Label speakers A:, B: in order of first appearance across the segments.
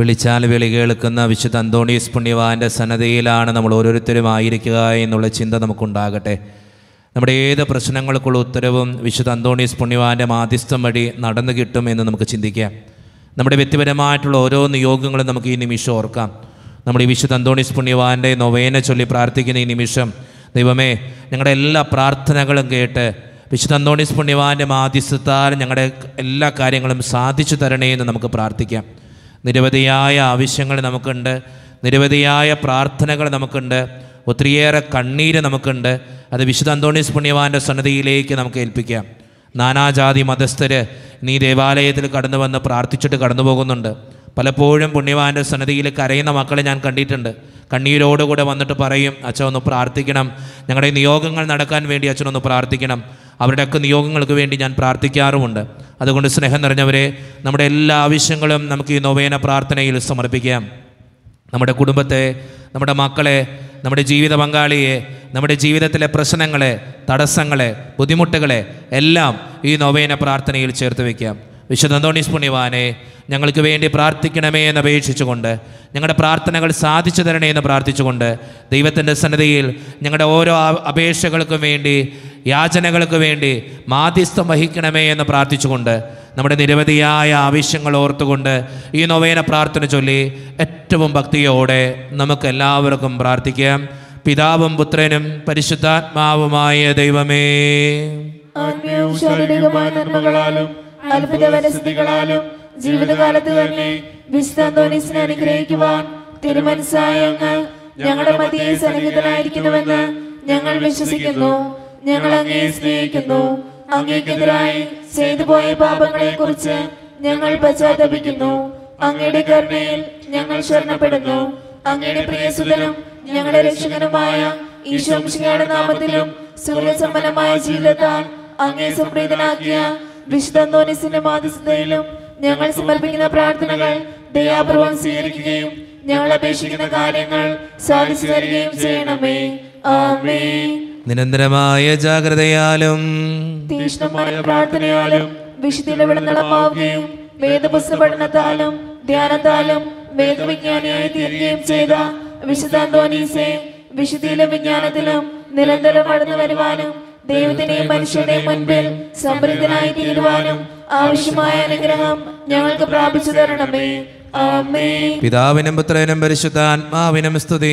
A: വിളിച്ചാൽ വിളി കേൾക്കുന്ന വിശുദ്ധ അന്തോണീസ് പുണ്യവാന്റെ സന്നദ്ധയിലാണ് നമ്മൾ ഓരോരുത്തരും ആയിരിക്കുക എന്നുള്ള ചിന്ത നമുക്കുണ്ടാകട്ടെ. നമ്മുടെ ഏത് പ്രശ്നങ്ങൾക്കുള്ള ഉത്തരവും വിശുദ്ധ അന്തോണീസ് പുണ്യവാന്റെ മാധ്യസ്ഥം വഴി നടന്നു കിട്ടും എന്ന് നമുക്ക് ചിന്തിക്കാം. നമ്മുടെ വ്യക്തിപരമായിട്ടുള്ള ഓരോ നിയോഗങ്ങളും നമുക്ക് ഈ നിമിഷം ഓർക്കാം. നമ്മുടെ ഈ വിശുദ്ധ അന്തോണീസ് പുണ്യവാന്റെ നൊവേന ചൊല്ലി പ്രാർത്ഥിക്കുന്ന ഈ നിമിഷം ദൈവമേ ഞങ്ങളുടെ എല്ലാ പ്രാർത്ഥനകളും കേട്ട് വിശുദ്ധ അന്തോണീസ് പുണ്യവാന്റെ മാധ്യസ്ഥത്താൽ ഞങ്ങളുടെ എല്ലാ കാര്യങ്ങളും സാധിച്ചു തരണേ എന്ന് നമുക്ക് പ്രാർത്ഥിക്കാം. നിരവധിയായ ആവശ്യങ്ങൾ നമുക്കുണ്ട്. നിരവധിയായ പ്രാർത്ഥനകൾ നമുക്കുണ്ട്. ഒത്തിരിയേറെ കണ്ണീര് നമുക്കുണ്ട്. അത് വിശുദ്ധ അന്തോണീസ് പുണ്യവാന്റെ സന്നദ്ധിയിലേക്ക് നമുക്ക് ഏൽപ്പിക്കാം. നാനാജാതി മതസ്ഥർ നീ ദേവാലയത്തിൽ കടന്നു വന്ന് പ്രാർത്ഥിച്ചിട്ട് കടന്നു പോകുന്നുണ്ട്. പലപ്പോഴും പുണ്യവാന്റെ സന്നദ്ധിയിൽ കരയുന്ന മക്കളെ ഞാൻ കണ്ടിട്ടുണ്ട്. കണ്ണീരോടുകൂടെ വന്നിട്ട് പറയും അച്ഛൻ ഒന്ന് പ്രാർത്ഥിക്കണം. ഞങ്ങളുടെ നിയോഗങ്ങൾ നടക്കാൻ വേണ്ടി അച്ഛനൊന്ന് പ്രാർത്ഥിക്കണം. അവരുടെയൊക്കെ നിയോഗങ്ങൾക്ക് വേണ്ടി ഞാൻ പ്രാർത്ഥിക്കാറുമുണ്ട്. അതുകൊണ്ട് സ്നേഹം നിറഞ്ഞവരെ നമ്മുടെ എല്ലാ ആവശ്യങ്ങളും നമുക്ക് ഈ നൊവേന പ്രാർത്ഥനയിൽ സമർപ്പിക്കാം. നമ്മുടെ കുടുംബത്തെ നമ്മുടെ മക്കളെ നമ്മുടെ ജീവിത പങ്കാളിയെ നമ്മുടെ ജീവിതത്തിലെ പ്രശ്നങ്ങളെ തടസ്സങ്ങളെ ബുദ്ധിമുട്ടുകളെ എല്ലാം ഈ നൊവേന പ്രാർത്ഥനയിൽ ചേർത്ത് വയ്ക്കാം വിശുദ്ധ അന്തോണീസ് പുണ്യവാനെ ഞങ്ങൾക്ക് വേണ്ടി പ്രാർത്ഥിക്കണമേ എന്ന് അപേക്ഷിച്ചുകൊണ്ട് ഞങ്ങളുടെ പ്രാർത്ഥനകൾ സാധിച്ചു തരണേ എന്ന് പ്രാർത്ഥിച്ചുകൊണ്ട് ദൈവത്തിന്റെ സന്നദ്ധയിൽ ഞങ്ങളുടെ ഓരോ അപേക്ഷകൾക്കും വേണ്ടി യാചനകൾക്ക് വേണ്ടി മാധ്യസ്ഥം വഹിക്കണമേ എന്ന് പ്രാർത്ഥിച്ചുകൊണ്ട് നമ്മുടെ നിരവധിയായ ആവശ്യങ്ങൾ ഓർത്തുകൊണ്ട് ഈ നൊവേന പ്രാർത്ഥന ചൊല്ലി ഏറ്റവും ഭക്തിയോടെ നമുക്ക് എല്ലാവർക്കും പ്രാർത്ഥിക്കാം. പിതാവും പുത്രനും പരിശുദ്ധാത്മാവുമായ ദൈവമേ.
B: ഞങ്ങളുടെ മതിയെ സന്നിഹിതനായിരിക്കുന്നുവെന്ന് ഞങ്ങൾ വിശ്വസിക്കുന്നു. ഞങ്ങൾ അങ്ങേ സ്നേഹിക്കുന്നു. അങ്ങേക്കെതിരായി ചെയ്തു പോയ പാപങ്ങളെ കുറിച്ച് ഞങ്ങൾ പശ്ചാത്തപിക്കുന്നു. അങ്ങയുടെ കരുണയിൽ ഞങ്ങൾ ശരണപ്പെടുന്നു. അങ്ങയുടെ പ്രിയസുതനും ഞങ്ങളുടെ രക്ഷകനുമായ ഈശോംശിയുടെ നാമത്തിലും സുഖസമ്പന്നമായ ജീവിതത്താൽ അങ്ങേ സംപ്രീതനാക്കിയ വിശുദ്ധോനിസിന്റെ മാധ്യസ്ഥതയിലും ഞങ്ങൾ സമർപ്പിക്കുന്ന പ്രാർത്ഥനകൾ ദയാപൂർവം സ്വീകരിക്കുകയും ഞങ്ങൾ അപേക്ഷിക്കുന്ന കാര്യങ്ങൾ സാധിച്ചു തരികയും ചെയ്യണമേ. ആമേ
A: നിരന്തരമായ ജാഗ്രതയാലും
B: തീക്ഷ്ണമായ പ്രാർത്ഥനയാലും വിശുദ്ധിയുടെ വിളനിളമാവുകയും വേദപുസ്തക പഠനത്താലും ധ്യാനത്താലും വേദവിജ്ഞാനിയായി തീരുകയും ചെയ്ത വിശുദ്ധാന്തോനീസെ വിശുദ്ധിയിലെ വിജ്ഞാനത്തിലും നിരന്തരം വളർന്നു വരുവാനും ദൈവത്തിന്റെയും മനുഷ്യരുടെയും മുൻപിൽ സമൃദ്ധനായി തീരുവാനും ആവശ്യമായ അനുഗ്രഹം ഞങ്ങൾക്ക് പ്രാപിച്ചു തരണമേ.
A: പിതാവിനും പുത്രനും
C: പരിശുദ്ധ ആത്മാവിനും സ്തുതി.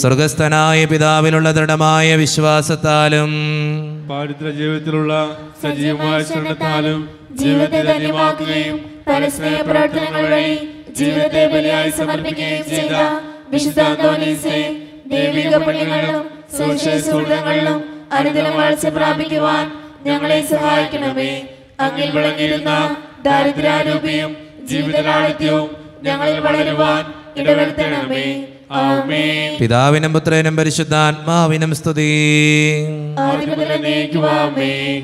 A: സ്വർഗസ്ഥനായ പിതാവിലുള്ള ദൃഢമായ വിശ്വാസത്താലും
C: പാരിത്ര ജീവിതത്തിലുള്ള സജീവമായ ശ്രമത്താലും
B: ജീവിതത്തെ ധന്യമാക്കുകയും പരസ്പര പ്രവർത്തനങ്ങൾ വഴി ജീവിതത്തെ ബലിയായി സമർപ്പിക്കുകയും ചെയ്ത വിശുദ്ധ അന്തോനീസെ ദൈവിക പുണ്യങ്ങളിലും സുവിശേഷ സുഹൃതങ്ങളിലും അനുദിനം വളർച്ച പ്രാപിക്കുവാൻ ഞങ്ങളെ സഹായിക്കണമേ. അങ്ങിൽ വിളങ്ങിയിരുന്ന ദാരിദ്ര്യാരൂപിയും ജീവിതലാളിത്യവും ഞങ്ങളിൽ വളരുവാൻ ഇടവരുത്തണമേ.
A: പിതാവിനും പുത്രനും പരിശുദ്ധാത്മാവിനും സ്തുതി.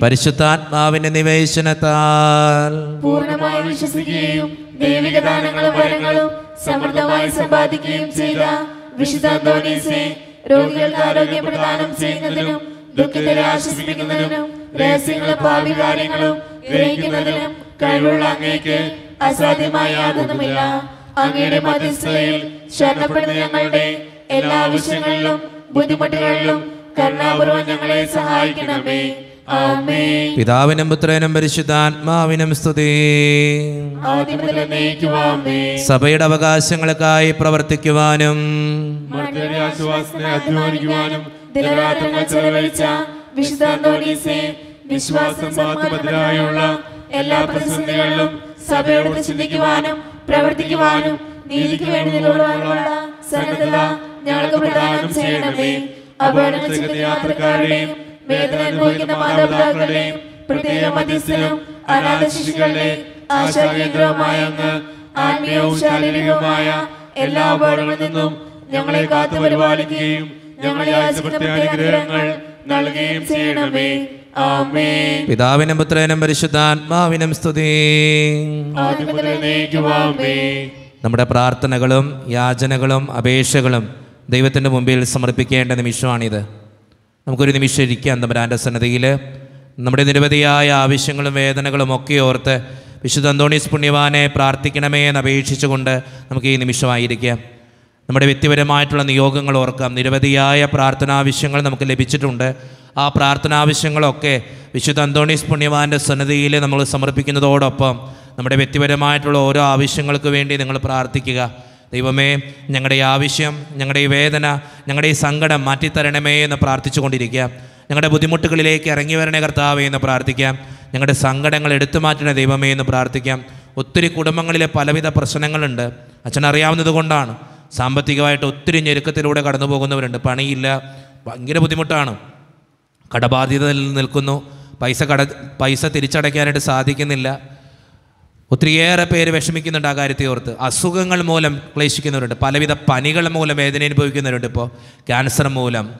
A: പരിശുദ്ധാത്മാവിന്റെ നിവേശനത്താൽ
B: പൂർണമായി വിശ്വസിക്കുകയും ദൈവിക ദാനങ്ങളും വരങ്ങളും സമൃദ്ധമായി സമ്പാദിക്കുകയും ചെയ്ത വിശുദ്ധ അന്തോനീസെ രോഗികൾക്ക് ആരോഗ്യം പ്രദാനം ചെയ്യുന്നതിനും ദുഃഖിതരെ ആശ്വസിപ്പിക്കുന്നതിനും രഹസ്യങ്ങളും ഭാവി കാര്യങ്ങളും ഗ്രഹിക്കുന്നതിനും കഴിവുള്ള അങ്ങേക്ക് അസാധ്യമായ യാതൊന്നുമില്ല അങ്ങയുടെ മധ്യസ്ഥതയിൽ ശരണപ്പെടുന്ന ഞങ്ങളുടെ എല്ലാ ആവശ്യങ്ങളിലും ബുദ്ധിമുട്ടുകളിലും കരുണാപൂർവം ഞങ്ങളെ സഹായിക്കണമേ.
A: പിതാവിനും പുത്രനും പരിശുദ്ധാത്മാവിനും സ്തുതി. സഭയുടെ അവകാശങ്ങൾക്കായി പ്രവർത്തിക്കുവാനും
B: വിശ്വാസം എല്ലാ പ്രതിസന്ധികളിലും സഭയോട് ചിന്തിക്കുവാനും പ്രവർത്തിക്കുവാനും നീതിക്ക് വേണ്ടി നിലകൊള്ളുവാനുള്ള സന്നദ്ധത ഞങ്ങൾക്ക് പ്രദാനം ചെയ്യണമേ. അപകടങ്ങൾ ചെയ്യുന്ന യാത്രക്കാരുടെയും വേദന അനുഭവിക്കുന്ന മാതാപിതാക്കളുടെയും പ്രത്യേക മധ്യസ്ഥനും അനാഥ ശിശുക്കളുടെ ആശാകേന്ദ്രവുമായ ആത്മീയവും ശാരീരികവുമായ എല്ലാ അപകടങ്ങളിൽ നിന്നും ഞങ്ങളെ കാത്തു പരിപാലിക്കുകയും ഞങ്ങളെ പ്രത്യേക അനുഗ്രഹങ്ങൾ നൽകുകയും ചെയ്യണമേ.
A: പിതാവിനും പുത്രനും പരിശുദ്ധാത്മാവിനും സ്തുതി. നമ്മുടെ പ്രാർത്ഥനകളും യാചനകളും അപേക്ഷകളും ദൈവത്തിന്റെ മുമ്പിൽ സമർപ്പിക്കേണ്ട നിമിഷമാണിത്. നമുക്കൊരു നിമിഷം ഇരിക്കാം തമ്പരാന്റെ സന്നദ്ധയിൽ നമ്മുടെ നിരവധിയായ ആവശ്യങ്ങളും വേദനകളും ഒക്കെ ഓർത്ത് വിശുദ്ധ അന്തോണീസ് പുണ്യവാനെ പ്രാർത്ഥിക്കണമേ എന്ന് അപേക്ഷിച്ചുകൊണ്ട് നമുക്ക് ഈ നിമിഷമായിരിക്കാം. നമ്മുടെ വ്യക്തിപരമായിട്ടുള്ള നിയോഗങ്ങൾ ഓർക്കാം. നിരവധിയായ പ്രാർത്ഥനാവശ്യങ്ങൾ നമുക്ക് ലഭിച്ചിട്ടുണ്ട്. ആ പ്രാർത്ഥനാവശ്യങ്ങളൊക്കെ വിശുദ്ധ അന്തോണീസ് പുണ്യവാന്റെ സന്നദ്ധിയിൽ നമ്മൾ സമർപ്പിക്കുന്നതോടൊപ്പം നമ്മുടെ വ്യക്തിപരമായിട്ടുള്ള ഓരോ ആവശ്യങ്ങൾക്ക് വേണ്ടി നിങ്ങൾ പ്രാർത്ഥിക്കുക. ദൈവമേ ഞങ്ങളുടെ ഈ ആവശ്യം ഞങ്ങളുടെ ഈ വേദന ഞങ്ങളുടെ ഈ സങ്കടം മാറ്റിത്തരണമേ എന്ന് പ്രാർത്ഥിച്ചുകൊണ്ടിരിക്കുക. ഞങ്ങളുടെ ബുദ്ധിമുട്ടുകളിലേക്ക് ഇറങ്ങി വരണേ കർത്താവേ എന്ന് പ്രാർത്ഥിക്കാം ഞങ്ങളുടെ സങ്കടങ്ങൾ എടുത്തു മാറ്റണേ ദൈവമേ എന്ന് പ്രാർത്ഥിക്കാം. ഒത്തിരി കുടുംബങ്ങളിലെ പലവിധ പ്രശ്നങ്ങളുണ്ട്. അച്ഛൻ അറിയാവുന്നത് കൊണ്ടാണ്. സാമ്പത്തികമായിട്ട് ഒത്തിരി ഞെരുക്കത്തിലൂടെ കടന്നു പോകുന്നവരുണ്ട് പണിയില്ല. ഭയങ്കര ബുദ്ധിമുട്ടാണ്. കടബാധ്യത നിൽക്കുന്നു. പൈസ കട പൈസ തിരിച്ചടയ്ക്കാനായിട്ട് സാധിക്കുന്നില്ല. ഒത്തിരിയേറെ പേര് വിഷമിക്കുന്നുണ്ട് ആ കാര്യത്തെ ഓർത്ത്. അസുഖങ്ങൾ മൂലം ക്ലേശിക്കുന്നവരുണ്ട്. പലവിധ പനികൾ മൂലം വേദന അനുഭവിക്കുന്നവരുണ്ട് ഇപ്പോൾ ക്യാൻസർ മൂലം.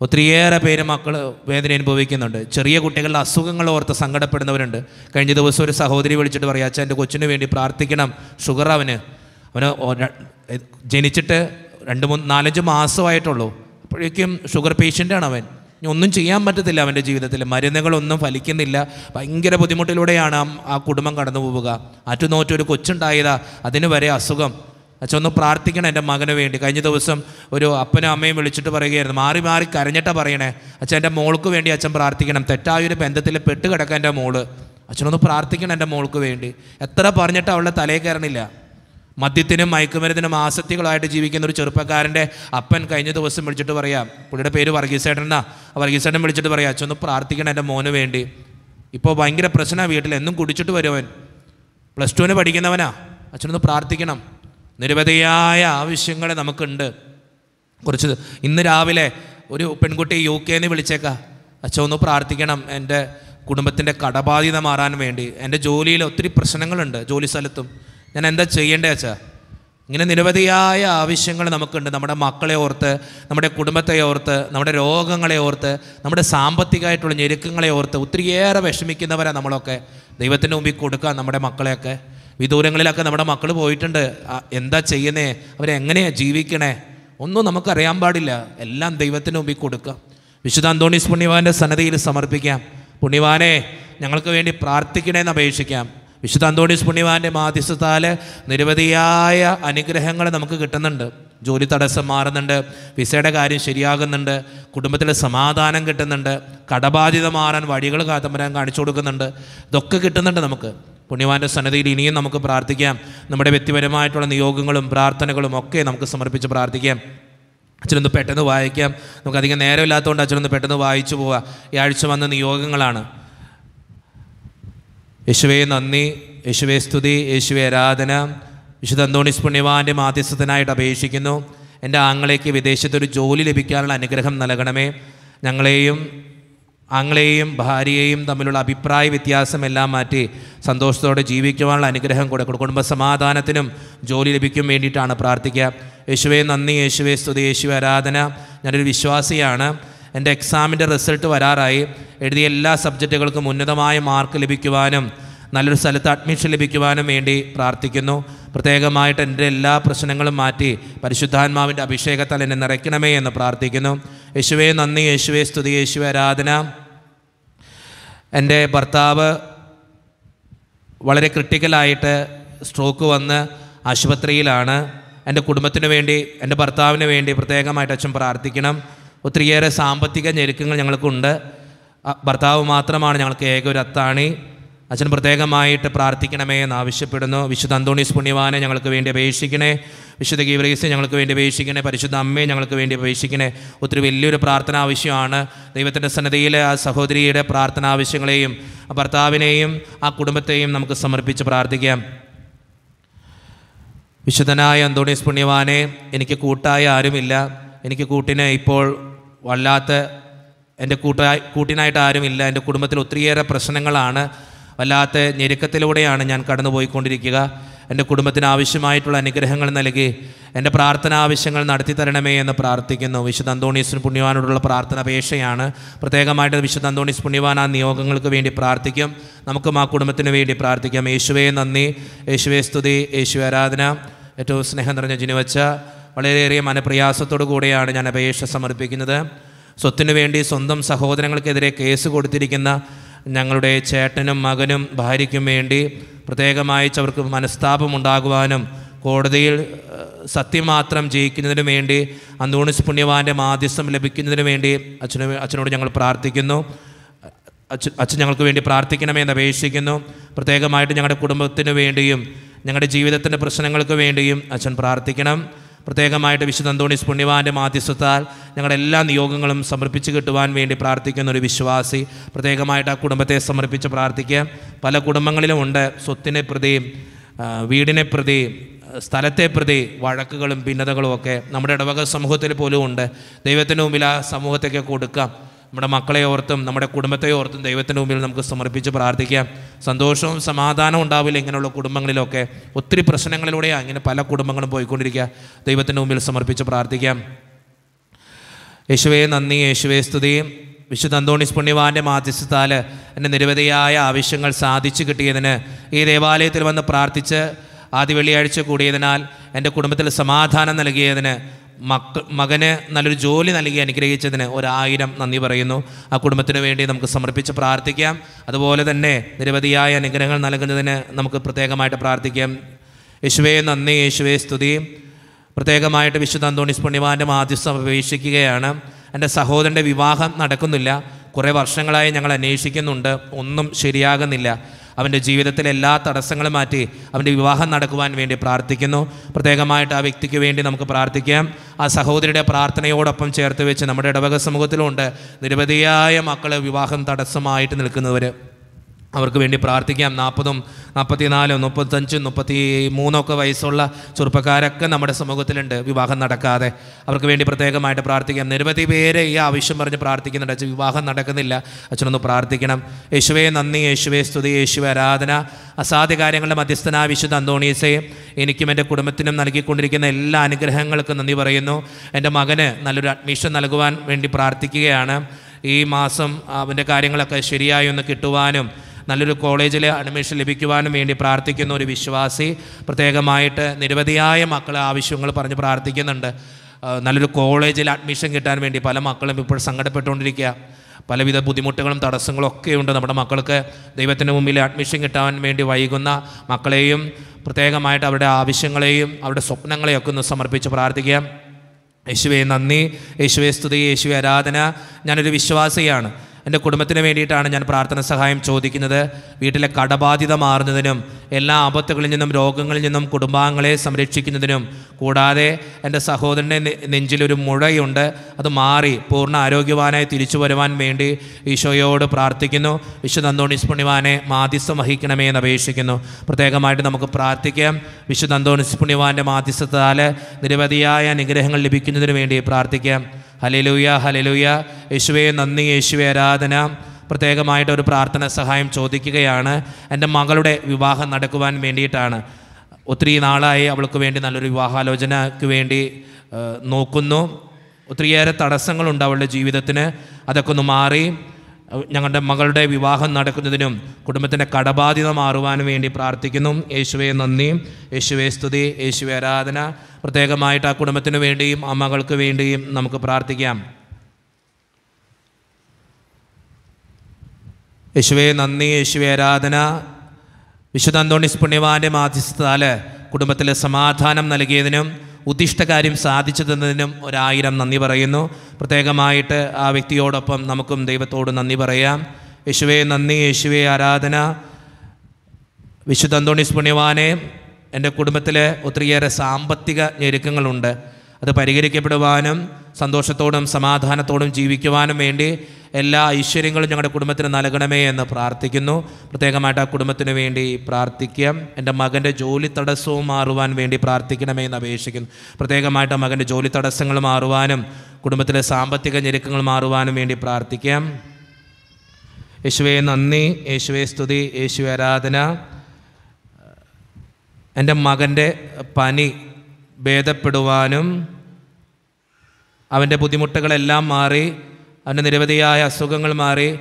A: ഒത്തിരിയേറെ പേര് മക്കൾ വേദന അനുഭവിക്കുന്നുണ്ട്. ചെറിയ കുട്ടികളുടെ അസുഖങ്ങൾ ഓർത്ത് സങ്കടപ്പെടുന്നവരുണ്ട്. കഴിഞ്ഞ ദിവസം ഒരു സഹോദരി വിളിച്ചിട്ട് പറയാം എന്റെ കൊച്ചിന് വേണ്ടി പ്രാർത്ഥിക്കണം. ഷുഗർ അവന്. അവന് ജനിച്ചിട്ട് രണ്ട് മൂന്ന് നാലഞ്ച് മാസമായിട്ടുള്ളൂ. അപ്പോഴേക്കും ഷുഗർ പേഷ്യന്റാണ് അവൻ. ഒന്നും ചെയ്യാൻ പറ്റത്തില്ല അവന്റെ ജീവിതത്തിൽ. മരുന്നുകളൊന്നും ഫലിക്കുന്നില്ല. ഭയങ്കര ബുദ്ധിമുട്ടിലൂടെയാണ് ആ- കുടുംബം കടന്നു പോവുക. അറ്റുനോറ്റൊരു കൊച്ചുണ്ടായതാ. അതിന് വരെ അസുഖം. അച്ഛൻ ഒന്ന് പ്രാർത്ഥിക്കണം എന്റെ മകന് വേണ്ടി. കഴിഞ്ഞ ദിവസം ഒരു അപ്പനും അമ്മയും വിളിച്ചിട്ട് പറയുകയായിരുന്നു. മാറി മാറി കരഞ്ഞിട്ടാ പറയണേ. അച്ഛൻ എന്റെ മോൾക്ക് വേണ്ടി അച്ഛൻ പ്രാർത്ഥിക്കണം. തെറ്റായ ഒരു ബന്ധത്തിൽ പെട്ട് കിടക്കാൻ എന്റെ മോൾ. അച്ഛനൊന്ന് പ്രാർത്ഥിക്കണം എന്റെ മോൾക്ക് വേണ്ടി. എത്ര പറഞ്ഞിട്ട് അവളുടെ തലയിൽ കയറണില്ല. മദ്യത്തിനും മയക്കുമരുന്നിനും ആസക്തികളായിട്ട് ജീവിക്കുന്ന ഒരു ചെറുപ്പക്കാരന്റെ അപ്പൻ കഴിഞ്ഞ ദിവസം വിളിച്ചിട്ട് പറയാം പുള്ളിയുടെ പേര് വർഗീസേട്ടൻ എന്നാ. വർഗീസേട്ടൻ വിളിച്ചിട്ട് പറയാം അച്ഛനൊന്ന് പ്രാർത്ഥിക്കണം എന്റെ മോന് വേണ്ടി. ഇപ്പോൾ ഭയങ്കര പ്രശ്നമാണ് വീട്ടിൽ എന്നും കുടിച്ചിട്ട് വരുവൻ പ്ലസ് ടുവിന് പഠിക്കുന്നവനാ. അച്ഛനൊന്ന് പ്രാർത്ഥിക്കണം. നിരവധിയായ ആവശ്യങ്ങൾ നമുക്കുണ്ട്. കുറച്ച് ഇന്ന് രാവിലെ ഒരു പെൺകുട്ടി യു കെന്ന് വിളിച്ചേക്കാ അച്ഛൻ ഒന്ന് പ്രാർത്ഥിക്കണം എന്റെ കുടുംബത്തിന്റെ കടബാധ്യത മാറാൻ വേണ്ടി. എന്റെ ജോലിയിൽ ഒത്തിരി പ്രശ്നങ്ങളുണ്ട് ജോലി സ്ഥലത്തും. ഞാൻ എന്താ ചെയ്യേണ്ടത് അച്ഛാ? ഇങ്ങനെ നിരവധിയായ ആവശ്യങ്ങൾ നമുക്കുണ്ട്. നമ്മുടെ മക്കളെ ഓർത്ത് നമ്മുടെ കുടുംബത്തെ ഓർത്ത് നമ്മുടെ രോഗങ്ങളെ ഓർത്ത് നമ്മുടെ സാമ്പത്തികമായിട്ടുള്ള ഞെരുക്കങ്ങളെ ഓർത്ത് ഒത്തിരിയേറെ വിഷമിക്കുന്നവരാണ് നമ്മളൊക്കെ. ദൈവത്തിന്റെ മുമ്പിൽ കൊടുക്കുക നമ്മുടെ മക്കളെയൊക്കെ. വിദൂരങ്ങളിലൊക്കെ നമ്മുടെ മക്കൾ പോയിട്ടുണ്ട്. എന്താ ചെയ്യുന്നേ? അവരെങ്ങനെയാണ് ജീവിക്കണേ? ഒന്നും നമുക്കറിയാൻ പാടില്ല. എല്ലാം ദൈവത്തിന് മുമ്പിൽ കൊടുക്കുക. വിശുദ്ധ അന്തോണീസ് പുണ്യവാന്റെ സന്നദ്ധിയിൽ സമർപ്പിക്കാം. പുണ്യവാനെ ഞങ്ങൾക്ക് വേണ്ടി പ്രാർത്ഥിക്കണേന്ന് അപേക്ഷിക്കാം. വിശുദ്ധ അന്തോണീസ് പുണ്യവാന്റെ മാധ്യസ്ഥത്താൽ നിരവധിയായ അനുഗ്രഹങ്ങൾ നമുക്ക് കിട്ടുന്നുണ്ട്. ജോലി തടസ്സം മാറുന്നുണ്ട് വിസയുടെ കാര്യം ശരിയാകുന്നുണ്ട് കുടുംബത്തിൽ സമാധാനം കിട്ടുന്നുണ്ട് കടബാധിത മാറാൻ വഴികൾ കാത്തമ്പരാൻ കാണിച്ചു കൊടുക്കുന്നുണ്ട്. ഇതൊക്കെ കിട്ടുന്നുണ്ട് നമുക്ക്. പുണ്യവാന്റെ സന്നദ്ധിയിൽ ഇനിയും നമുക്ക് പ്രാർത്ഥിക്കാം. നമ്മുടെ വ്യക്തിപരമായിട്ടുള്ള നിയോഗങ്ങളും പ്രാർത്ഥനകളും ഒക്കെ നമുക്ക് സമർപ്പിച്ച് പ്രാർത്ഥിക്കാം. അച്ഛനൊന്ന് പെട്ടെന്ന് വായിക്കാം. നമുക്ക് അധികം നേരമില്ലാത്തതുകൊണ്ട് അച്ഛനൊന്ന് പെട്ടെന്ന് വായിച്ചു പോവാം. ഈ ആഴ്ച വന്ന നിയോഗങ്ങളാണ്. യേശുവേ നന്ദി. യേശുവേ സ്തുതി. യേശുവെ ആരാധന. വിശുദ്ധ അന്തോണിസ് പുണ്യവാന്റെ മാധ്യസ്ഥനായിട്ട് അപേക്ഷിക്കുന്നു. എന്റെ ആങ്ങളേക്ക് വിദേശത്തൊരു ജോലി ലഭിക്കാനുള്ള അനുഗ്രഹം നൽകണമേ. ഞങ്ങളെയും ആങ്ങളെയും ഭാര്യയെയും തമ്മിലുള്ള അഭിപ്രായ വ്യത്യാസമെല്ലാം മാറ്റി സന്തോഷത്തോടെ ജീവിക്കുവാനുള്ള അനുഗ്രഹം കൊടുക്കണം കുടുംബ സമാധാനത്തിനും ജോലി ലഭിക്കും വേണ്ടിയിട്ടാണ് പ്രാർത്ഥിക്കുക. യേശുവേ നന്ദി. യേശുവേ സ്തുതി. യേശുവെ ആരാധന. ഞാനൊരു വിശ്വാസിയാണ്. എന്റെ എക്സാമിന്റെ റിസൾട്ട് വരാറായി. എഴുതിയ എല്ലാ സബ്ജക്റ്റുകൾക്കും ഉന്നതമായ മാർക്ക് ലഭിക്കുവാനും നല്ലൊരു സ്ഥലത്ത് അഡ്മിഷൻ ലഭിക്കുവാനും വേണ്ടി പ്രാർത്ഥിക്കുന്നു. പ്രത്യേകമായിട്ട് എന്റെ എല്ലാ പ്രശ്നങ്ങളും മാറ്റി പരിശുദ്ധാത്മാവിന്റെ അഭിഷേകത്താൽ എന്നെ നിറയ്ക്കണമേ എന്ന് പ്രാർത്ഥിക്കുന്നു. യേശുവേ നന്ദി. യേശുവേ സ്തുതി. യേശുവേ ആരാധന. എന്റെ ഭർത്താവ് വളരെ ക്രിട്ടിക്കലായിട്ട് സ്ട്രോക്ക് വന്ന് ആശുപത്രിയിലാണ്. എന്റെ കുടുംബത്തിന് വേണ്ടി എന്റെ ഭർത്താവിന് വേണ്ടി പ്രത്യേകമായിട്ട് അച്ഛൻ പ്രാർത്ഥിക്കണം. ഒത്തിരിയേറെ സാമ്പത്തിക ഞെരുക്കങ്ങൾ ഞങ്ങൾക്കുണ്ട്. ഭർത്താവ് മാത്രമാണ് ഞങ്ങൾക്ക് ഏക ഒരു അത്താണി അച്ഛൻ പ്രത്യേകമായിട്ട് പ്രാർത്ഥിക്കണമേ എന്ന് ആവശ്യപ്പെടുന്നു. വിശുദ്ധ അന്തോണീസ് പുണ്യവാനെ ഞങ്ങൾക്ക് വേണ്ടി അപേക്ഷിക്കണേ. വിശുദ്ധ ഗീവ്രീസ് ഞങ്ങൾക്ക് വേണ്ടി അപേക്ഷിക്കണേ. പരിശുദ്ധ അമ്മയെ ഞങ്ങൾക്ക് വേണ്ടി അപേക്ഷിക്കണേ. ഒത്തിരി വലിയൊരു പ്രാർത്ഥന ആവശ്യമാണ്. ദൈവത്തിന്റെ സന്നദ്ധയിലെ ആ സഹോദരിയുടെ പ്രാർത്ഥന ആവശ്യങ്ങളെയും ആ ഭർത്താവിനെയും ആ കുടുംബത്തെയും നമുക്ക് സമർപ്പിച്ച് പ്രാർത്ഥിക്കാം. വിശുദ്ധനായ അന്തോണീസ് പുണ്യവാനെ എനിക്ക് കൂട്ടായ ആരുമില്ല. എനിക്ക് കൂട്ടിന് ഇപ്പോൾ വല്ലാത്ത എന്റെ കൂട്ടായി കൂട്ടിനായിട്ട് ആരുമില്ല. എന്റെ കുടുംബത്തിൽ ഒത്തിരിയേറെ പ്രശ്നങ്ങളാണ്. വല്ലാത്ത ഞെരുക്കത്തിലൂടെയാണ് ഞാൻ കടന്നു പോയിക്കൊണ്ടിരിക്കുക എന്റെ കുടുംബത്തിന് ആവശ്യമായിട്ടുള്ള അനുഗ്രഹങ്ങൾ നൽകി എന്റെ പ്രാർത്ഥന ആവശ്യങ്ങൾ നടത്തി തരണമേ എന്ന് പ്രാർത്ഥിക്കുന്നു. വിശുദ്ധ അന്തോണീസിന് പുണ്യവാനോടുള്ള പ്രാർത്ഥന അപേക്ഷയാണ്. പ്രത്യേകമായിട്ട് വിശുദ്ധ അന്തോണീസ് പുണ്യവാൻ ആ നിയോഗങ്ങൾക്ക് വേണ്ടി പ്രാർത്ഥിക്കും. നമുക്കും ആ കുടുംബത്തിന് വേണ്ടി പ്രാർത്ഥിക്കാം. യേശുവേ നന്ദി. യേശുവേ സ്തുതി. യേശു ആരാധന. ഏറ്റവും സ്നേഹം നിറഞ്ഞ ജിനുവച്ച വളരെയേറെ മനപ്രയാസത്തോടു കൂടിയാണ് ഞാൻ അപേക്ഷ സമർപ്പിക്കുന്നത്. സ്വത്തിനു വേണ്ടി സ്വന്തം സഹോദരങ്ങൾക്കെതിരെ കേസ് കൊടുത്തിരിക്കുന്ന ഞങ്ങളുടെ ചേട്ടനും മകനും ഭാര്യയ്ക്കും വേണ്ടി പ്രത്യേകമായി അവർക്ക് മനസ്താപമുണ്ടാകുവാനും കോടതിയിൽ സത്യം മാത്രം ജയിക്കുന്നതിന് വേണ്ടി അന്തോണിസ് പുണ്യവാന്റെ മാധ്യസ്ഥം ലഭിക്കുന്നതിന് വേണ്ടി അച്ഛന് അച്ഛനോട് ഞങ്ങൾ പ്രാർത്ഥിക്കുന്നു. അച്ഛൻ അച്ഛൻ ഞങ്ങൾക്ക് വേണ്ടി പ്രാർത്ഥിക്കണമെന്ന് അപേക്ഷിക്കുന്നു. പ്രത്യേകമായിട്ട് ഞങ്ങളുടെ കുടുംബത്തിന് വേണ്ടിയും ഞങ്ങളുടെ ജീവിതത്തിന്റെ പ്രശ്നങ്ങൾക്ക് വേണ്ടിയും അച്ഛൻ പ്രാർത്ഥിക്കണം. പ്രത്യേകമായിട്ട് വിശുദ്ധ അന്തോണീസ് പുണ്യവാന്റെ മാധ്യസ്ഥത്താൽ ഞങ്ങളുടെ എല്ലാ നിയോഗങ്ങളും സമർപ്പിച്ച് കിട്ടുവാൻ വേണ്ടി പ്രാർത്ഥിക്കുന്ന ഒരു വിശ്വാസി. പ്രത്യേകമായിട്ട് ആ കുടുംബത്തെ സമർപ്പിച്ച് പ്രാർത്ഥിക്കുക. പല കുടുംബങ്ങളിലും ഉണ്ട് സ്വത്തിനെ പ്രതി വീടിനെ പ്രതി സ്ഥലത്തെ പ്രതി വഴക്കുകളും ഭിന്നതകളും ഒക്കെ. നമ്മുടെ ഇടവക സമൂഹത്തിൽ പോലും ഉണ്ട്. ദൈവത്തിന് മുമ്പിൽ ആ സമൂഹത്തേക്ക് കൊടുക്കാം. നമ്മുടെ മക്കളെ ഓർത്തും നമ്മുടെ കുടുംബത്തെ ഓർത്തും ദൈവത്തിന്റെ മുമ്പിൽ നമുക്ക് സമർപ്പിച്ച് പ്രാർത്ഥിക്കാം. സന്തോഷവും സമാധാനവും ഉണ്ടാവില്ല ഇങ്ങനെയുള്ള കുടുംബങ്ങളിലൊക്കെ. ഒത്തിരി പ്രശ്നങ്ങളിലൂടെയാണ് ഇങ്ങനെ പല കുടുംബങ്ങളും പോയിക്കൊണ്ടിരിക്കുക. ദൈവത്തിന്റെ മുമ്പിൽ സമർപ്പിച്ച് പ്രാർത്ഥിക്കാം. യേശുവേ നന്ദി യേശുവേ സ്തുതി. വിശുദ്ധ അന്തോണിസ് പുണ്യവാന്റെ മാധ്യസ്ഥത്താൽ എന്റെ നിരവധിയായ ആവശ്യങ്ങൾ സാധിച്ചു കിട്ടിയതിന് ഈ ദേവാലയത്തിൽ വന്ന് പ്രാർത്ഥിച്ച് ആദ്യ വെള്ളിയാഴ്ച കൂടിയതിനാൽ എന്റെ കുടുംബത്തിൽ സമാധാനം നൽകിയതിന് മക്ക മകന് നല്ലൊരു ജോലി നൽകി അനുഗ്രഹിച്ചതിന് ഒരായിരം നന്ദി പറയുന്നു. ആ കുടുംബത്തിന് വേണ്ടി നമുക്ക് സമർപ്പിച്ച് പ്രാർത്ഥിക്കാം. അതുപോലെ തന്നെ നിരവധിയായ അനുഗ്രഹങ്ങൾ നൽകുന്നതിന് നമുക്ക് പ്രത്യേകമായിട്ട് പ്രാർത്ഥിക്കാം. യേശുവേ നന്ദി. യേശുവേ സ്തുതി. പ്രത്യേകമായിട്ട് വിശുദ്ധ അന്തോണിസ് പുണ്യവാന്റെ മാധ്യസ്ഥം അപേക്ഷിക്കുകയാണ്. എന്റെ സഹോദരന്റെ വിവാഹം നടക്കുന്നില്ല. കുറേ വർഷങ്ങളായി ഞങ്ങൾ അന്വേഷിക്കുന്നുണ്ട്. ഒന്നും ശരിയാകുന്നില്ല. അവന്റെ ജീവിതത്തിലെ എല്ലാ തടസ്സങ്ങളും മാറ്റി അവന്റെ വിവാഹം നടക്കുവാൻ വേണ്ടി പ്രാർത്ഥിക്കുന്നു. പ്രത്യേകമായിട്ട് ആ വ്യക്തിക്ക് വേണ്ടി നമുക്ക് പ്രാർത്ഥിക്കാം. ആ സഹോദരിയുടെ പ്രാർത്ഥനയോടൊപ്പം ചേർത്ത് വെച്ച് നമ്മുടെ ഇടവക സമൂഹത്തിലുണ്ട്. നിരവധിയായ മക്കൾ വിവാഹം തടസ്സമായിട്ട് നിൽക്കുന്നവർ അവർക്ക് വേണ്ടി പ്രാർത്ഥിക്കാം. നാൽപ്പതും നാൽപ്പത്തിനാലും മുപ്പത്തഞ്ചും മുപ്പത്തി മൂന്നൊക്കെ വയസ്സുള്ള ചെറുപ്പക്കാരൊക്കെ നമ്മുടെ സമൂഹത്തിലുണ്ട്. വിവാഹം നടക്കാതെ അവർക്ക് വേണ്ടി പ്രത്യേകമായിട്ട് പ്രാർത്ഥിക്കാം. നിരവധി പേര് ഈ ആവശ്യം പറഞ്ഞ് പ്രാർത്ഥിക്കുന്നുണ്ട്. അച്ഛൻ വിവാഹം നടക്കുന്നില്ല. അച്ഛനൊന്ന് പ്രാർത്ഥിക്കണം. യേശുവേ നന്ദി. യേശുവേ സ്തുതി. യേശുവേ ആരാധന. അസാധ്യ കാര്യങ്ങളുടെ മധ്യസ്ഥനായ വിശുദ്ധ അന്തോണീസെ എനിക്കും എന്റെ കുടുംബത്തിനും നൽകിക്കൊണ്ടിരിക്കുന്ന എല്ലാ അനുഗ്രഹങ്ങൾക്കും നന്ദി പറയുന്നു. എന്റെ മകന് നല്ലൊരു അഡ്മിഷൻ നൽകുവാൻ വേണ്ടി പ്രാർത്ഥിക്കുകയാണ്. ഈ മാസം അവന്റെ കാര്യങ്ങളൊക്കെ ശരിയായി ഒന്ന് കിട്ടുവാനും നല്ലൊരു കോളേജിൽ അഡ്മിഷൻ ലഭിക്കുവാനും വേണ്ടി പ്രാർത്ഥിക്കുന്ന ഒരു വിശ്വാസി പ്രത്യേകമായിട്ട് നിരവധിയായ മക്കളെ ആവശ്യങ്ങൾ പറഞ്ഞ് പ്രാർത്ഥിക്കുന്നുണ്ട്. നല്ലൊരു കോളേജിൽ അഡ്മിഷൻ കിട്ടാൻ വേണ്ടി പല മക്കളും ഇപ്പോൾ സങ്കടപ്പെട്ടുകൊണ്ടിരിക്കുക. പലവിധ ബുദ്ധിമുട്ടുകളും തടസ്സങ്ങളും ഒക്കെയുണ്ട് നമ്മുടെ മക്കൾക്ക്. ദൈവത്തിന് മുമ്പിൽ അഡ്മിഷൻ കിട്ടാൻ വേണ്ടി വൈകുന്ന മക്കളെയും പ്രത്യേകമായിട്ട് അവരുടെ ആവശ്യങ്ങളെയും അവരുടെ സ്വപ്നങ്ങളെയൊക്കെ ഒന്ന് സമർപ്പിച്ച് പ്രാർത്ഥിക്കാം യേശുവെ നന്ദി. യേശുവെ സ്തുതി. യേശുവെ ആരാധന. ഞാനൊരു വിശ്വാസിയാണ്. എന്റെ കുടുംബത്തിന് വേണ്ടിയിട്ടാണ് ഞാൻ പ്രാർത്ഥന സഹായം ചോദിക്കുന്നത്. വീട്ടിലെ കടബാധ്യത മാറുന്നതിനും എല്ലാ ആപത്തുകളിൽ നിന്നും രോഗങ്ങളിൽ നിന്നും കുടുംബാംഗങ്ങളെ സംരക്ഷിക്കുന്നതിനും കൂടാതെ എന്റെ സഹോദരന്റെ നെഞ്ചിലൊരു മുഴയുണ്ട്. അത് മാറി പൂർണ ആരോഗ്യവാനായി തിരിച്ചു വരുവാൻ വേണ്ടി ഈശോയോട് പ്രാർത്ഥിക്കുന്നു. വിശുദ്ധ അന്തോണിസ് പുണ്യവാനെ മാധ്യസ്ഥം വഹിക്കണമേ എന്ന് അപേക്ഷിക്കുന്നു. പ്രത്യേകമായിട്ട് നമുക്ക് പ്രാർത്ഥിക്കാം. വിശുദ്ധ അന്തോണിസ് പുണ്യവാന്റെ മാധ്യസ്ഥത്താൽ നിരവധിയായ അനുഗ്രഹങ്ങൾ ലഭിക്കുന്നതിന് വേണ്ടി പ്രാർത്ഥിക്കാം. ഹലലൂയ ഹലലൂയ യേശുവേ നന്ദി യേശുവേ ആരാധന. പ്രത്യേകമായിട്ട് ഒരു പ്രാർത്ഥന സഹായം ചോദിക്കുകയാണ്. എന്റെ മകളുടെ വിവാഹം നടക്കുവാൻ വേണ്ടിയിട്ടാണ്. ഒത്തിരി നാളായി അവൾക്ക് വേണ്ടി നല്ലൊരു വിവാഹാലോചനയ്ക്ക് വേണ്ടി നോക്കുന്നു. ഒത്തിരിയേറെ തടസ്സങ്ങളുണ്ട് അവളുടെ ജീവിതത്തിന്. അതൊക്കെ ഒന്ന് മാറി. ഞങ്ങളുടെ മകളുടെ വിവാഹം നടക്കുന്നതിനും കുടുംബത്തിന്റെ കടബാധ്യത മാറുവാനും വേണ്ടി പ്രാർത്ഥിക്കുന്നു. യേശുവെ നന്ദി. യേശുവേ സ്തുതി. യേശുവെ ആരാധന. പ്രത്യേകമായിട്ട് ആ കുടുംബത്തിന് വേണ്ടിയും ആ മകൾക്ക് വേണ്ടിയും നമുക്ക് പ്രാർത്ഥിക്കാം. യേശുവേ നന്ദി യേശുവെ ആരാധന. വിശുദ്ധ അന്തോണിസ് പുണ്യവാന്റെ മാധ്യസ്ഥത്താൽ കുടുംബത്തിലെ സമാധാനം നൽകിയതിനും ഉദ്ദിഷ്ട കാര്യം സാധിച്ചു തന്നതിനും ഒരായിരം നന്ദി പറയുന്നു. പ്രത്യേകമായിട്ട് ആ വ്യക്തിയോടൊപ്പം നമുക്കും ദൈവത്തോട് നന്ദി പറയാം. യേശുവെ നന്ദി യേശുവെ ആരാധന. വിശുദ്ധ അന്തോണിസ് പുണ്യവാനെ എന്റെ കുടുംബത്തിൽ ഒത്തിരിയേറെ സാമ്പത്തിക ഞെരുക്കങ്ങളുണ്ട്. അത് പരിഹരിക്കപ്പെടുവാനും സന്തോഷത്തോടും സമാധാനത്തോടും ജീവിക്കുവാനും വേണ്ടി എല്ലാ ഐശ്വര്യങ്ങളും ഞങ്ങളുടെ കുടുംബത്തിന് നൽകണമേ എന്ന് പ്രാർത്ഥിക്കുന്നു. പ്രത്യേകമായിട്ട് ആ കുടുംബത്തിന് വേണ്ടി പ്രാർത്ഥിക്കാം. എന്റെ മകന്റെ ജോലി തടസ്സവും മാറുവാൻ വേണ്ടി പ്രാർത്ഥിക്കണമേ എന്ന് അപേക്ഷിക്കുന്നു. പ്രത്യേകമായിട്ട് മകന്റെ ജോലി തടസ്സങ്ങൾ മാറുവാനും കുടുംബത്തിലെ സാമ്പത്തിക ഞെരുക്കങ്ങൾ മാറുവാനും വേണ്ടി പ്രാർത്ഥിക്കാം. യേശുവേ നന്ദി. യേശുവേ സ്തുതി. യേശു ആരാധന. എന്റെ മകന്റെ പനി ഭേദപ്പെടുവാനും അവന്റെ ബുദ്ധിമുട്ടുകളെല്ലാം മാറി അവന്റെ നിരവധിയായ അസുഖങ്ങൾ മാറി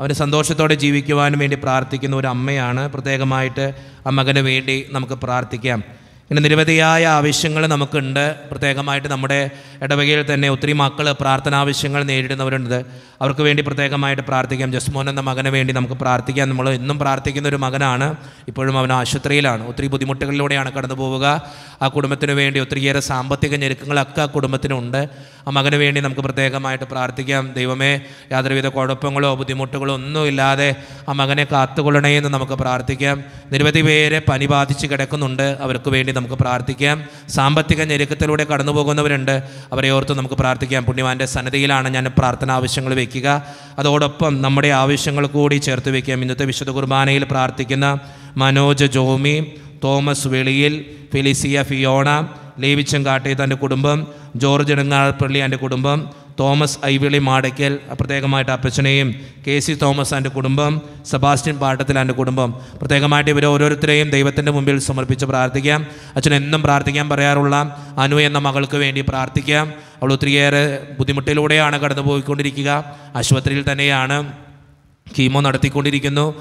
A: അവന് സന്തോഷത്തോടെ ജീവിക്കുവാനും വേണ്ടി പ്രാർത്ഥിക്കുന്ന ഒരു അമ്മയാണ്. പ്രത്യേകമായിട്ട് ആ മകന് വേണ്ടി നമുക്ക് പ്രാർത്ഥിക്കാം. ഇങ്ങനെ നിരവധിയായ ആവശ്യങ്ങൾ നമുക്കുണ്ട്. പ്രത്യേകമായിട്ട് നമ്മുടെ ഇടവകയിൽ തന്നെ ഒത്തിരി മക്കൾ പ്രാർത്ഥനാവശ്യങ്ങൾ നേരിടുന്നവരുണ്ട്. അവർക്ക് വേണ്ടി പ്രത്യേകമായിട്ട് പ്രാർത്ഥിക്കാം. ജസ്മോൻ എന്ന മകന് വേണ്ടി നമുക്ക് പ്രാർത്ഥിക്കാം. നമ്മൾ എന്നും പ്രാർത്ഥിക്കുന്ന ഒരു മകനാണ്. ഇപ്പോഴും അവൻ ആശുപത്രിയിലാണ്. ഒത്തിരി ബുദ്ധിമുട്ടുകളിലൂടെയാണ് കടന്നു പോവുക. ആ കുടുംബത്തിന് വേണ്ടി ഒത്തിരിയേറെ സാമ്പത്തിക ഞെരുക്കങ്ങളൊക്കെ ആ കുടുംബത്തിനുണ്ട്. ആ മകന് വേണ്ടി നമുക്ക് പ്രത്യേകമായിട്ട് പ്രാർത്ഥിക്കാം. ദൈവമേ യാതൊരുവിധ കുഴപ്പങ്ങളോ ബുദ്ധിമുട്ടുകളോ ഒന്നുമില്ലാതെ ആ മകനെ കാത്തുകൊള്ളണേ എന്ന് നമുക്ക് പ്രാർത്ഥിക്കാം. നിരവധി പേരെ പനി ബാധിച്ച് കിടക്കുന്നുണ്ട്. അവർക്ക് വേണ്ടി നമുക്ക് പ്രാർത്ഥിക്കാം. സാമ്പത്തിക ഞെരുക്കത്തിലൂടെ കടന്നു പോകുന്നവരുണ്ട് അവരെ ഓർത്ത് നമുക്ക് പ്രാർത്ഥിക്കാം. പുണ്യവാന്റെ സന്നദ്ധയിലാണ് ഞാൻ പ്രാർത്ഥന ആവശ്യങ്ങൾ വയ്ക്കുക അതോടൊപ്പം നമ്മുടെ ആവശ്യങ്ങൾ കൂടി ചേർത്ത് വയ്ക്കാം ഇന്നത്തെ വിശുദ്ധ കുർബാനയിൽ പ്രാർത്ഥിക്കുന്ന മനോജ് ജോമി തോമസ് വെളിയിൽ ഫിലിസിയ ഫിയോണ ലേവിച്ചങ്കാട്ടെ കാട്ടി തന്റെ കുടുംബം ജോർജ് ഇടങ്ങാൾപ്പള്ളി എന്റെ കുടുംബം തോമസ് ഐവിളി മാടയ്ക്കൽ പ്രത്യേകമായിട്ട് അപ്പച്ചനെയും കെ സി തോമസ് എന്റെ കുടുംബം സെബാസ്റ്റ്യൻ പാട്ടത്തിൽ എന്റെ കുടുംബം. പ്രത്യേകമായിട്ട് ഇവർ ഓരോരുത്തരെയും ദൈവത്തിന്റെ മുമ്പിൽ സമർപ്പിച്ച് പ്രാർത്ഥിക്കാം. അച്ഛൻ എന്നും പ്രാർത്ഥിക്കാൻ പറയാറുള്ള അനു എന്ന മകൾക്ക് വേണ്ടി പ്രാർത്ഥിക്കാം. അവൾ ഒത്തിരിയേറെ ബുദ്ധിമുട്ടിലൂടെയാണ് കടന്നു പോയിക്കൊണ്ടിരിക്കുക ആശുപത്രിയിൽ തന്നെയാണ് കീമോ നടത്തിക്കൊണ്ടിരിക്കുന്നു.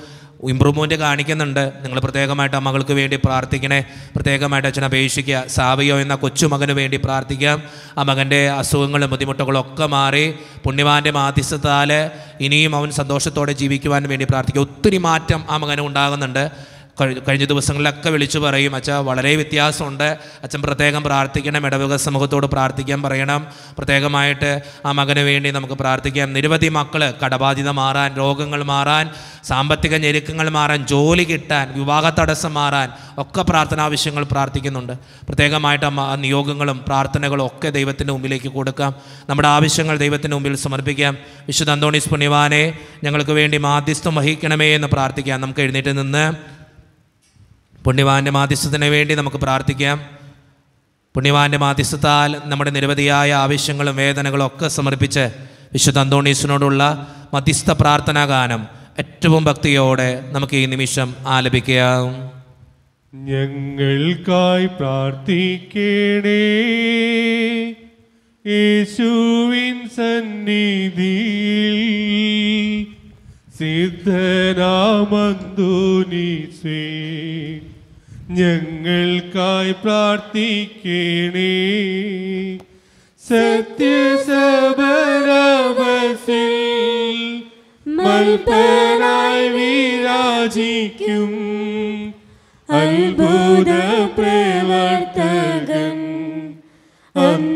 A: ഇമ്പ്രൂവ്മെന്റ് കാണിക്കുന്നുണ്ട്. നിങ്ങൾ പ്രത്യേകമായിട്ട് ആ മകൾക്ക് വേണ്ടി പ്രാർത്ഥിക്കണേ. പ്രത്യേകമായിട്ട് അച്ഛൻ അപേക്ഷിക്കുക. സാവിയോ എന്ന കൊച്ചുമകന് വേണ്ടി പ്രാർത്ഥിക്കാം ആ മകന്റെ അസുഖങ്ങളും ബുദ്ധിമുട്ടുകളും ഒക്കെ മാറി പുണ്യവാന്റെ മാധ്യസ്ഥത്താൽ ഇനിയും അവൻ സന്തോഷത്തോടെ ജീവിക്കുവാൻ വേണ്ടി പ്രാർത്ഥിക്കുക. ഒത്തിരി മാറ്റം ആ മകന് ഉണ്ടാകുന്നുണ്ട്. കഴിഞ്ഞ ദിവസങ്ങളിലൊക്കെ വിളിച്ചു പറയും അച്ഛാ വളരെ വ്യത്യാസമുണ്ട്. അച്ഛൻ പ്രത്യേകം പ്രാർത്ഥിക്കണം ഇടവക സമൂഹത്തോട് പ്രാർത്ഥിക്കാൻ പറയണം. പ്രത്യേകമായിട്ട് ആ മകന് വേണ്ടി നമുക്ക് പ്രാർത്ഥിക്കാം. നിരവധി മക്കൾ കടബാധിത മാറാൻ രോഗങ്ങൾ മാറാൻ സാമ്പത്തിക ഞെരുക്കങ്ങൾ മാറാൻ ജോലി കിട്ടാൻ വിവാഹ തടസ്സം മാറാൻ ഒക്കെ പ്രാർത്ഥനാവശ്യങ്ങൾ പ്രാർത്ഥിക്കുന്നുണ്ട്. പ്രത്യേകമായിട്ട് നിയോഗങ്ങളും പ്രാർത്ഥനകളും ഒക്കെ ദൈവത്തിന്റെ മുമ്പിലേക്ക് കൊടുക്കാം. നമ്മുടെ ആവശ്യങ്ങൾ ദൈവത്തിന്റെ മുമ്പിൽ സമർപ്പിക്കാം. വിശുദ്ധ അന്തോണീസ് പുണ്യവാനെ ഞങ്ങൾക്ക് വേണ്ടി മാധ്യസ്ഥം വഹിക്കണമേ എന്ന് പ്രാർത്ഥിക്കാം. നമുക്ക് എഴുന്നേറ്റ് നിന്ന് പുണ്യവാന്റെ മാധ്യസ്ഥത്തിന് വേണ്ടി നമുക്ക് പ്രാർത്ഥിക്കാം. പുണ്യവാന്റെ മാധ്യസ്ഥത്താൽ നമ്മുടെ നിരവധിയായ ആവശ്യങ്ങളും വേദനകളും ഒക്കെ സമർപ്പിച്ച് വിശുദ്ധ അന്തോണീസിനോടുള്ള മധ്യസ്ഥ പ്രാർത്ഥനാ ഗാനം ഏറ്റവും ഭക്തിയോടെ നമുക്ക് ഈ നിമിഷം ആലപിക്കാം.
C: ഞങ്ങൾക്കായി പ്രാർത്ഥിക്കണേ. യേശുവിൻ സന്നിധിയിൽ സിദ്ധനാമന്തോനീസേ ഞങ്ങൾക്കായി പ്രാർത്ഥിക്കണേ. സത്യസബരവസിൽ മൽപ്പനായി വിരാജിക്കും. അത്ഭുത പ്രവർത്തകൻ അന്തോണീസ്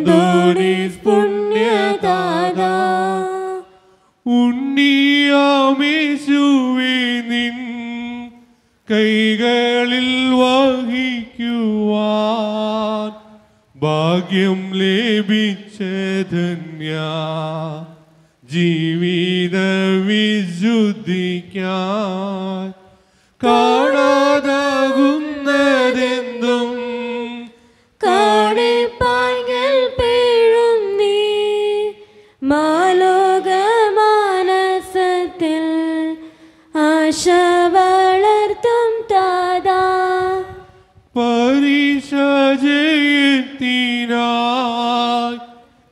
C: കൈകളിൽ വഹിക്കുവാൻ ഭാഗ്യം ലഭിച്ച ധന്യ ജീവിത വിശുദ്ധിക്കാൻ കാണാതാകുന്നതെന്തും
B: കാണിപ്പാങ്ങൾ പേഴും നീ മാലോക മാനസത്തിൽ ആശ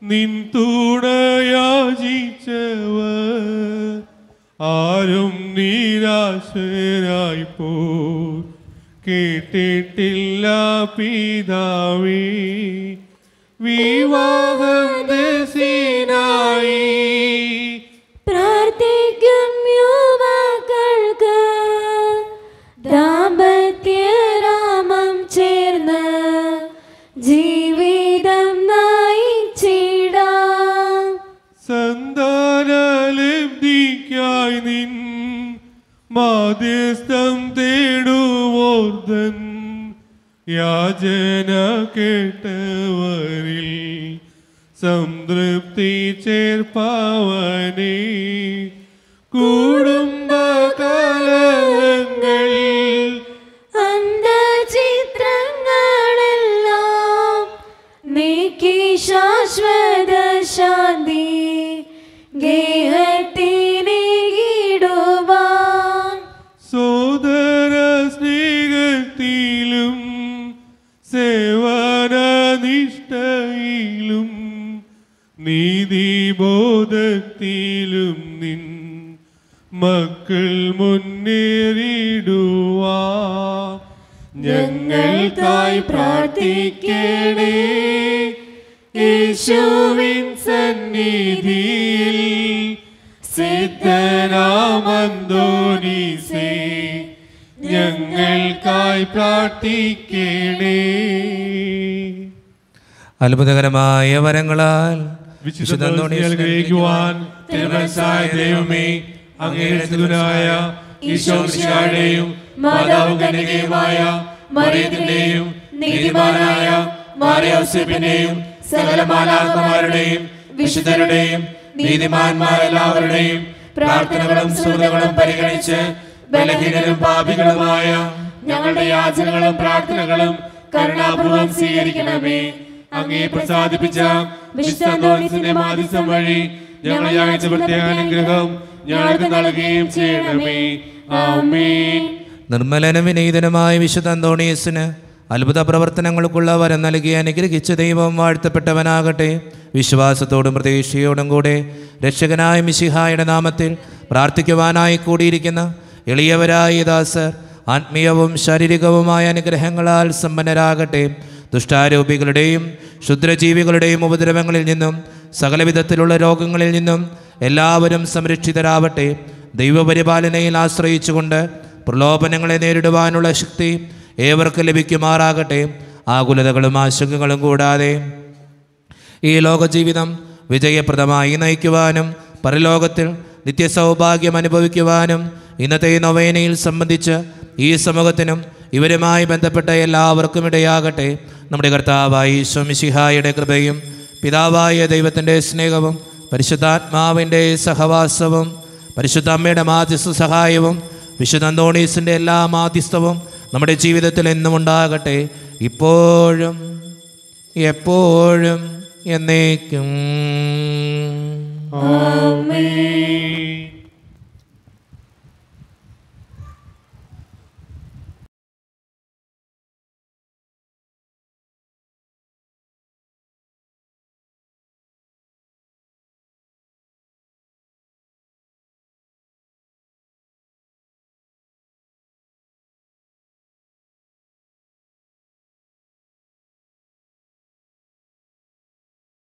C: നിൻ തുണയാചിച്ചവർ ആരും നിരാശരായി പോ കേട്ടിട്ടില്ല പിതാവേ വിവാഹം ദസിനായി യാചന കേട്ടവരിൽ സംതൃപ്തി ചേർപ്പാവനെ കുടുംബ നിഷ്ഠയിലും നീതിബോധത്തിലും നിൻ മക്കൾ മുന്നേറിടുവാ ഞങ്ങൾ ഞങ്ങൾക്കായി പ്രാർത്ഥിക്കണേ. യേശുവിൻ സന്നിധിയിൽ സിദ്ധനാമന്തോനീസേ ഞങ്ങൾക്കായി പ്രാർത്ഥിക്കണേ.
A: അത്ഭുതകരമായ വരങ്ങളാൽ
C: വിശുദ്ധ അനുഗ്രഹിക്കുവാൻ തിരുമനസ്സായ ദൈവമേ അങ്ങയുടെ സുതനായ ഈശോമിശിഹായുടെയും മാതാവ് കന്യകയുമായ മറിയത്തിന്റെയും നീതിമാനായ മാറിയോസെപ്പിന്റെയും സകല മാലാക്കന്മാരുടെയും വിശുദ്ധരുടെയും നീതിമാന്മാരെല്ലാവരുടെയും പ്രാർത്ഥനകളും സുഹൃത്തുക്കളും പരിഗണിച്ച് ബലഹീനരും പാപികളുമായ ഞങ്ങളുടെ യാചനകളും പ്രാർത്ഥനകളും കരുണാപൂർവം സ്വീകരിക്കണമേ. അങ്ങേ പ്രസാദിപ്പിച്ച വിശുദ്ധ മാധ്യസ്ഥം വഴി ഞങ്ങൾ പ്രത്യേക അനുഗ്രഹം ഞങ്ങൾക്ക് നൽകുകയും ചെയ്യണമേ. ആമേൻ.
A: നിർമ്മലനും വിനീതനുമായ വിശുദ്ധ അന്തോണിയസിന് അത്ഭുത പ്രവർത്തനങ്ങൾക്കുള്ള വരം നൽകി അനുഗ്രഹിച്ച ദൈവം വാഴ്ത്തപ്പെട്ടവനാകട്ടെ. വിശ്വാസത്തോടും പ്രതീക്ഷയോടും കൂടെ രക്ഷകനായ മിശിഹായുടെ നാമത്തിൽ പ്രാർത്ഥിക്കുവാനായി കൂടിയിരിക്കുന്ന എളിയവരായ ദാസർ ആത്മീയവും ശാരീരികവുമായ അനുഗ്രഹങ്ങളാൽ സമ്പന്നരാകട്ടെ. ദുഷ്ടാരൂപികളുടെയും ക്ഷുദ്രജീവികളുടെയും ഉപദ്രവങ്ങളിൽ നിന്നും സകലവിധത്തിലുള്ള രോഗങ്ങളിൽ നിന്നും എല്ലാവരും സംരക്ഷിതരാവട്ടെ. ദൈവപരിപാലനയിൽ ആശ്രയിച്ചുകൊണ്ട് പ്രലോഭനങ്ങളെ നേരിടുവാനുള്ള ശക്തി ഏവർക്ക് ലഭിക്കുമാറാകട്ടെ. ആകുലതകളും ആശങ്കകളും കൂടാതെ ഈ ലോകജീവിതം വിജയപ്രദമായി നയിക്കുവാനും പരലോകത്തിൽ നിത്യസൗഭാഗ്യം അനുഭവിക്കുവാനും ഇന്നത്തെ നൊവേനയിൽ സംബന്ധിച്ച് ഈ സമൂഹത്തിനും ഇവരുമായി ബന്ധപ്പെട്ട എല്ലാവർക്കും ഇടയാകട്ടെ. നമ്മുടെ കർത്താവായ ഈശ്വമിശിഹായുടെ കൃപയും പിതാവായ ദൈവത്തിന്റെ സ്നേഹവും പരിശുദ്ധാത്മാവിന്റെ സഹവാസവും പരിശുദ്ധ അമ്മയുടെ മാധ്യസ്ഥ സഹായവും വിശുദ്ധ അന്തോണീസിന്റെ എല്ലാ മാധ്യസ്ഥവും നമ്മുടെ ജീവിതത്തിൽ എന്നും ഉണ്ടാകട്ടെ. ഇപ്പോഴും എപ്പോഴും എന്നേക്കും.
C: ആമേൻ.